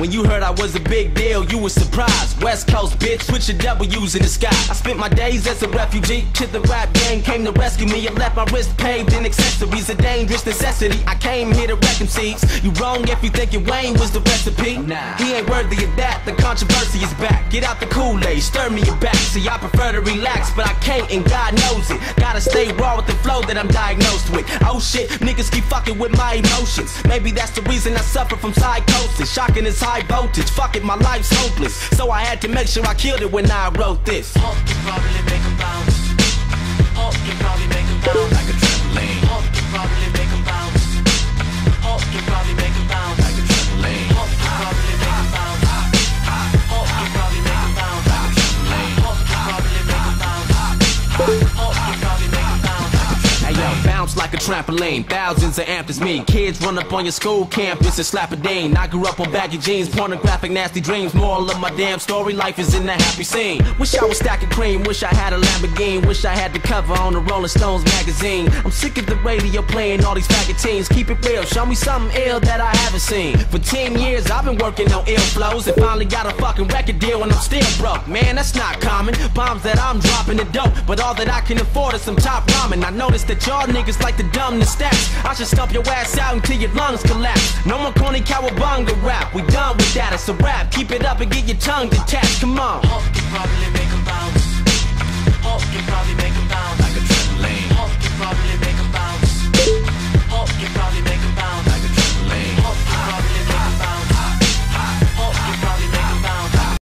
When you heard I was a big deal, you was surprised. West Coast bitch, put your W's in the sky. I spent my days as a refugee. To the rap game came to rescue me and left my wrist paved in accessories. A dangerous necessity. I came here to wreck them seeds. You wrong if you think thinking Wayne was the recipe. Nah. He ain't worthy of that. The controversy is back. Get out the Kool-Aid, stir me your back. See, I prefer to relax, but I can't, and God knows it. Gotta stay raw with the flow that I'm diagnosed with. Oh shit, niggas keep fucking with my emotions. Maybe that's the reason I suffer from psychosis. Shocking is high voltage. Fuck it, my life's hopeless. So I had to make sure I killed it when I wrote this. Bounce like a trampoline, thousands of amps is me. Kids run up on your school campus and slap a dane. I grew up on baggy jeans, pornographic, nasty dreams. Moral of my damn story, life is in the happy scene. Wish I was stacking cream, wish I had a Lamborghini, wish I had the cover on the Rolling Stones magazine. I'm sick of the radio playing all these faggot teens. Keep it real, show me something ill that I haven't seen. For 10 years, I've been working on ill flows and finally got a fucking record deal and I'm still broke. Man, that's not common. Bombs that I'm dropping are dope, but all that I can afford is some top ramen. I noticed that y'all niggas like the dumb the stats. I should stomp your ass out until your lungs collapse. No more corny cowabunga rap. We done with that, it's a rap. Keep it up and get your tongue detached. Come on.